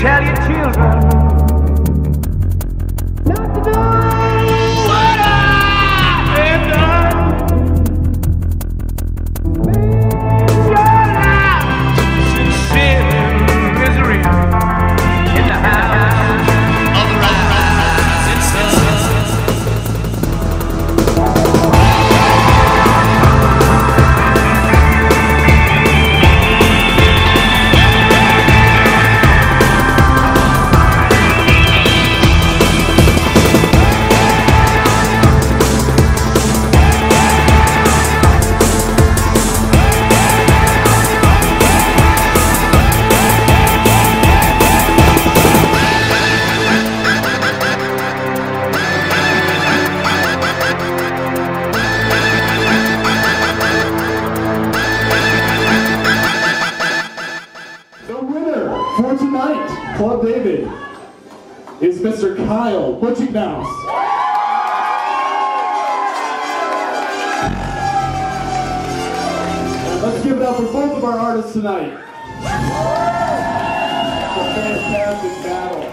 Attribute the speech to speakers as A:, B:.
A: tell your children. Club David is Mr. Kiel Mutschelknaus. Let's give it up for both of our artists tonight. It's a fantastic battle.